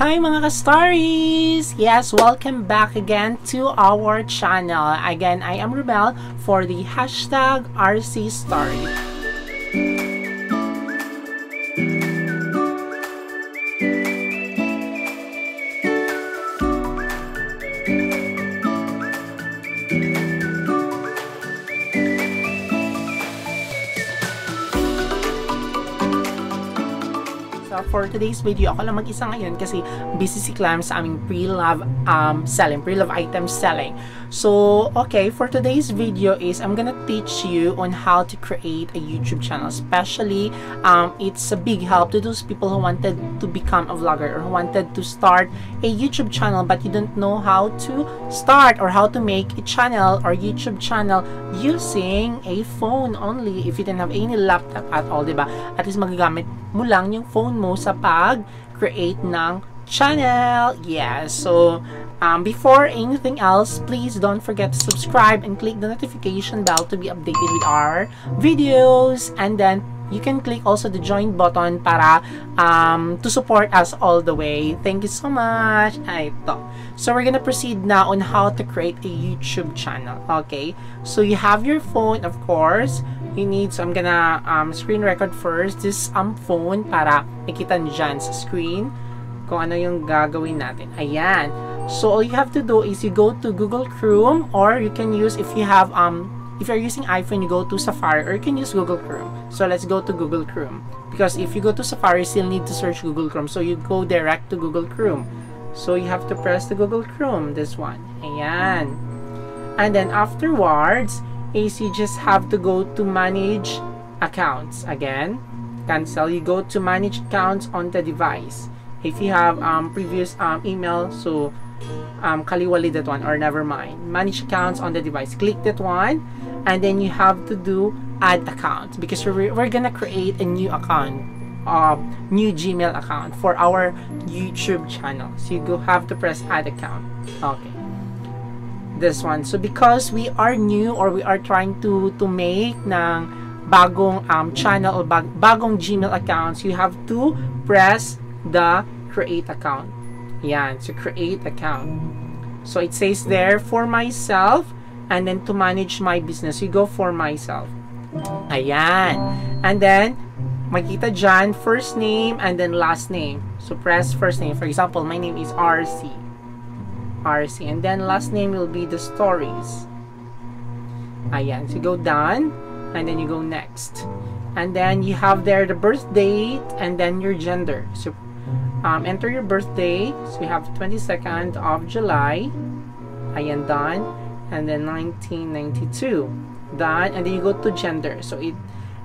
Hi mga ka-stories! Yes, welcome back again to our channel. Again, I am Rebel for the hashtag RC Story. For today's video, ako lang mag-isa ngayon kasi busy si Clam sa aming pre-love um, selling, pre-love item selling. So, okay, for today's video is I'm gonna teach you on how to create a YouTube channel. Especially, um, it's a big help to those people who wanted to become a vlogger or who wanted to start a YouTube channel but you don't know how to start or how to make a channel or YouTube channel using a phone only if you didn't have any laptop at all, diba? At least magagamit mo lang yung phone mo sa pag-create ng channel. Yeah, so um, before anything else, please don't forget to subscribe and click the notification bell to be updated with our videos. And then you can click also the join button para um, to support us all the way. Thank you so much. Ito. So we're gonna proceed now on how to create a YouTube channel. Okay, so you have your phone, of course. You need, so I'm gonna um, screen record first this um, phone para makita nyo dyan sa screen kung ano yung gagawin natin. Ayan. So all you have to do is you go to Google Chrome or you can use if you have um if you're using iPhone you go to Safari or you can use Google Chrome. So let's go to Google Chrome because if you go to Safari you still need to search Google Chrome. So you go direct to Google Chrome. So you have to press the Google Chrome this one. Ayan. And then afterwards is you just have to go to manage accounts again cancel you go to manage accounts on the device if you have um, previous um, email so um, kaliwali that one or never mind. Manage accounts on the device. Click that one and then you have to do add account because we're, we're gonna create a new account uh, new gmail account for our youtube channel. So you go have to press add account. Okay. This one. So because we are new or we are trying to to make ng bagong um, channel or bag, bagong Gmail accounts, you have to press the create account. Yan, to create account. So it says there for myself and then to manage my business, you go for myself. Ayan. And then makita dyan first name and then last name. So press first name. For example, my name is RC. RC. And then last name will be the stories. Ayan. So you go down and then you go next. And then you have there the birth date and then your gender. So um, enter your birthday. So we have 22nd of July. Ayan, done. And then 1992. Done. And then you go to gender. So it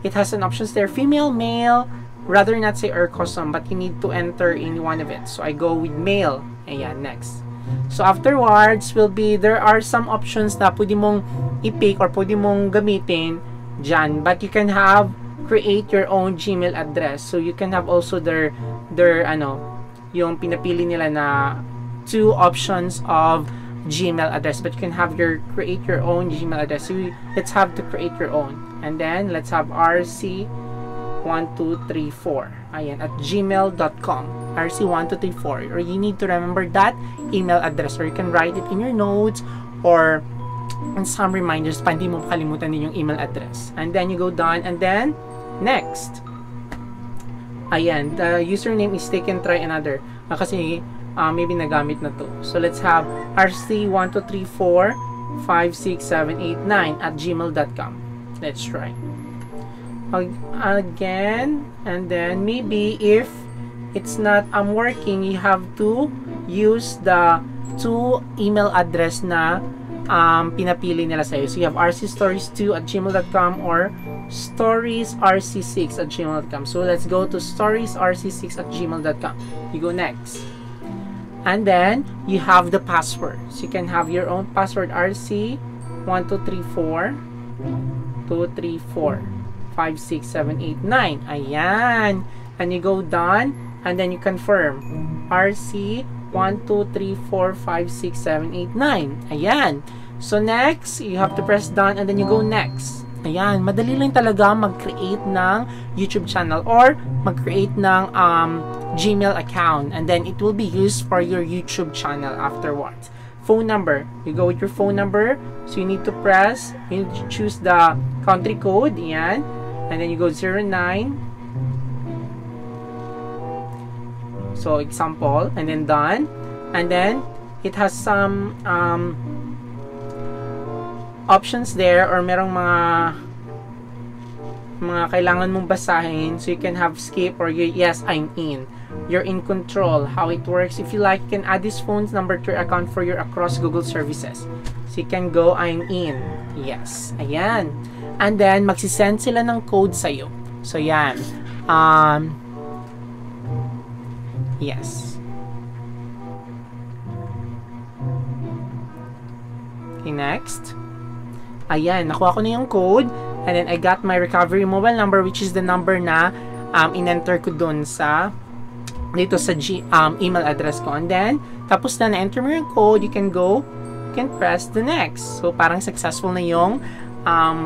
it has an options there. Female, male, rather not say or custom, but you need to enter in one of it. So I go with male. and yeah next. So afterwards will be there are some options na pwede mong i-pick or pwede mong gamitin dyan. But you can have create your own Gmail address. So you can have also their their ano yung pinapili nila na two options of Gmail address. But you can have your create your own Gmail address. So let's have to create your own. And then let's have RC 1234 ayan at gmail.com rc1234 or you need to remember that email address. Or you can write it in your notes or in some reminders. Pa hindi mo kalimutan din yung email address. And then you go down and then next ayan the username is taken try another. Uh, kasi uh, maybe nagamit na to. So let's have rc1234 56789 at gmail.com let's try. Again and then maybe if it's not um, working you have to use the two email address na um, pinapili nila sa'yo. So you have rcstories2 at gmail.com or storiesrc6 at gmail.com. So let's go to storiesrc6 at gmail.com. You go next. And then you have the password. So you can have your own password rc1234 234 5, 6, 7, 8, 9. Ayan. And you go done, and then you confirm. RC 1, 2, 3, 4, 5, 6, 7, 8, 9. Ayan. So next, you have to press done, and then you go next. Ayan, madali lang talaga mag-create ng YouTube channel or mag-create ng um, Gmail account and then it will be used for your YouTube channel afterwards. Phone number, you go with your phone number, so you need to press, you need to choose the country code, ayan, and then you go 09, so example, and then done, and then it has some um, options there or merong mga mga kailangan mong basahin. So you can have skip or you, yes I'm in. You're in control how it works. If you like you can add this phone's number to your account for your across Google services. So you can go I'm in. Yes ayan. And then magsisend sila ng code sa'yo. So yan. Um yes okay next Ayan, nakuha ko na yung code. And then, I got my recovery mobile number which is the number na um, in-enter ko dun sa dito sa G, um, email address ko. And then, tapos na na-enter mo yung code, you can go, you can press the next. So, parang successful na yung um,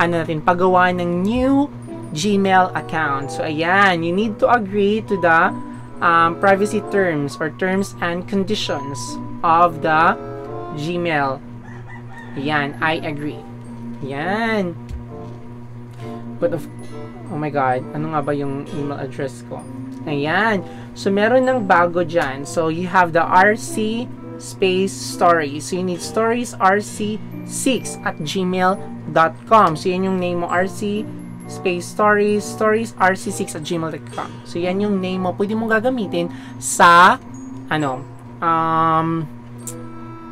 ano natin, paggawa ng new Gmail account. So, ayan, you need to agree to the um, privacy terms or terms and conditions of the Gmail Yan, I agree. Yan. But of, oh my God, ano nga ba yung email address ko? Ayan. So, meron ng bago dyan. So, you have the RC space stories. So, you need stories rc6 at gmail.com. So, yan yung name mo, RC space stories, stories rc6 at gmail.com. So, yan yung name mo. Pwede mong gagamitin sa, ano, um,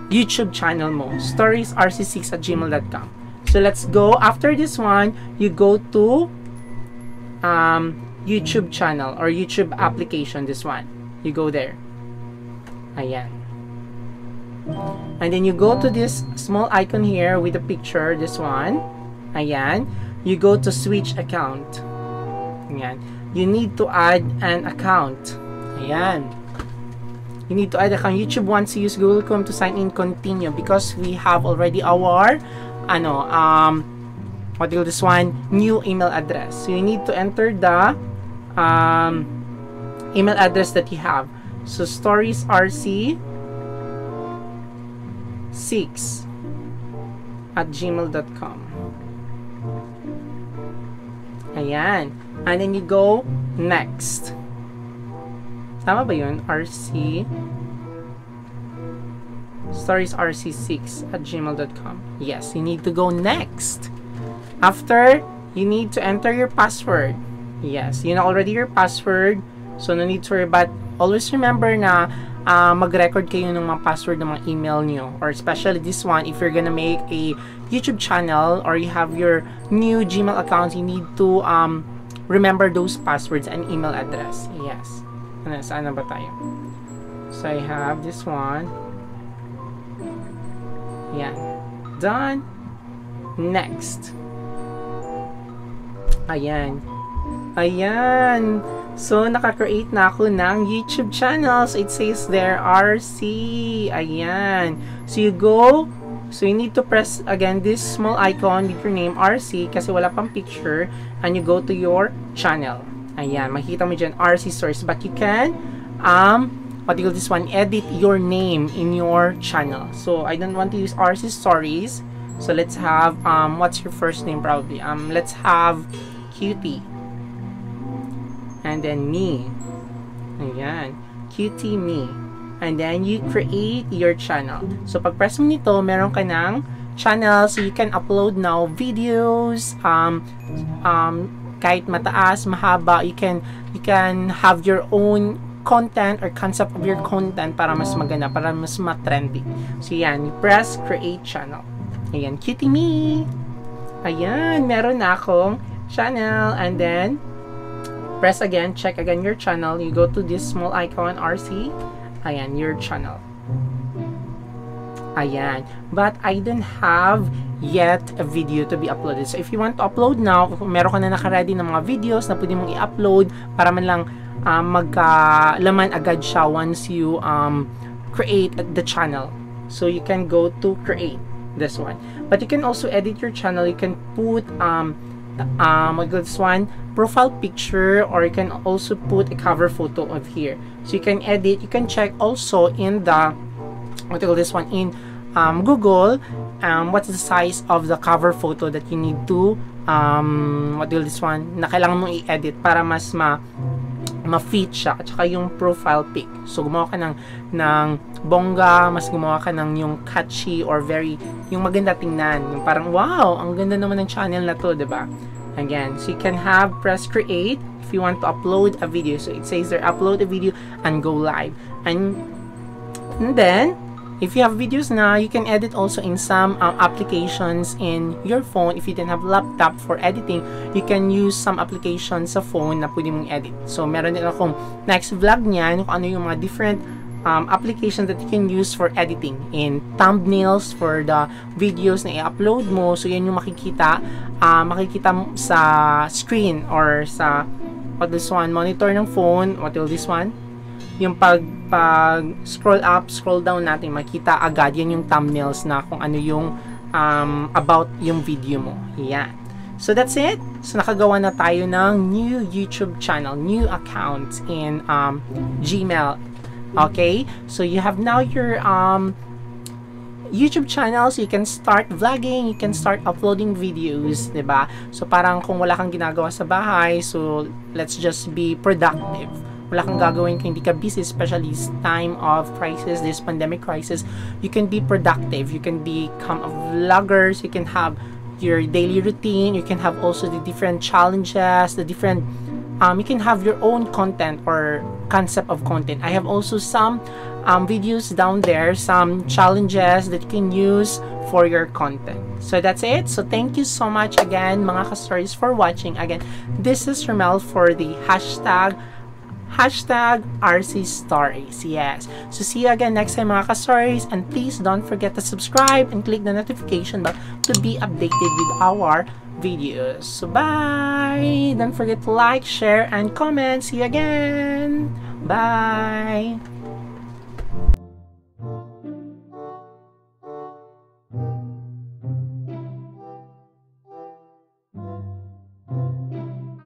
YouTube channel mo, storiesrc6 at gmail.com. So let's go. After this one, you go to um, YouTube channel or YouTube application, this one. You go there. Ayan. And then you go to this small icon here with the picture, this one. Ayan. You go to switch account. Ayan. You need to add an account. Ayan you need to add account. YouTube wants to use Google Chrome to sign in continue because we have already our ano um what do this one new email address. So you need to enter the um email address that you have. So stories rc 6 at gmail.com. Ayan. And then you go next. Tama ba yun? RC stories rc6 at gmail.com. Yes, you need to go next. After, you need to enter your password. Yes, you know already your password. So, no need to worry. But, always remember na uh, mag-record kayo ng mga password ng mga email nyo. Or especially this one, if you're gonna make a YouTube channel or you have your new Gmail account, you need to um, remember those passwords and email address. Yes. Ano, saan na ba tayo? So, I have this one. Yan. Done. Next. Ayan. Ayan. So, naka-create na ako ng YouTube channel. So, it says there, RC. Ayan. So, you go. So, you need to press, again, this small icon with your name, RC, kasi wala pang picture. And you go to your channel. Ayan, makikita mo dyan, RC Stories. But you can, um, what do you this one, edit your name in your channel. So, I don't want to use RC Stories. So, let's have, um, what's your first name probably? Um, let's have Cutie. And then me. Ayan. Cutie me. And then, you create your channel. So, pag press mo nito, meron ka ng channel. So, you can upload now videos, um, um, kahit mataas, mahaba, you can you can have your own content or concept of your content para mas maganda, para mas ma-trendy. So, yan. Press create channel. Ayan, cutie me! Ayan, meron na akong channel. And then, press again, check again your channel. You go to this small icon, RC. Ayan, your channel. Ayan. But I don't have yet a video to be uploaded. So, if you want to upload now, meron ka na nakaready ng mga videos na pwede mong i-upload para man lang um, magkalaman agad siya once you um, create the channel. So, you can go to create. this one. But you can also edit your channel. You can put um um what this one profile picture or you can also put a cover photo of here. So you can edit. You can check also in the what do this one in um, Google um, what's the size of the cover photo that you need to um, what do this one na kailangan mong i-edit para mas ma ma-fit siya at saka yung profile pic. So gumawa ka ng ng bongga, mas gumawa ka ng yung catchy or very yung maganda tingnan. Yung parang wow, ang ganda naman ng channel na to, 'di ba? Again, so you can have press create if you want to upload a video. So it says there upload a video and go live. And and then If you have videos na, you can edit also in some um, applications in your phone. If you didn't have laptop for editing, you can use some applications sa phone na pwede mong edit. So, meron din akong next vlog niyan kung ano yung mga different um, applications that you can use for editing in thumbnails for the videos na i-upload mo. So, yan yung makikita, uh, makikita sa screen or sa what this one, monitor ng phone, what will this one? yung pag pag scroll up, scroll down natin, makita agad yan yung thumbnails na kung ano yung um, about yung video mo. Yan. So that's it. So nakagawa na tayo ng new YouTube channel, new account in um, Gmail. Okay? So you have now your um, YouTube channel so you can start vlogging, you can start uploading videos, ba? So parang kung wala kang ginagawa sa bahay, so let's just be productive wala kang gagawin kung hindi ka busy, especially this time of crisis, this pandemic crisis, you can be productive. You can become a vloggers. You can have your daily routine. You can have also the different challenges, the different um, you can have your own content or concept of content. I have also some um, videos down there, some challenges that you can use for your content. So that's it. So thank you so much again, mga ka-stories, for watching. Again, this is Ramel for the hashtag hashtag RC. Yes. So see you again next time mga ka-stories and please don't forget to subscribe and click the notification bell to be updated with our videos. So bye! Don't forget to like, share, and comment. See you again! Bye!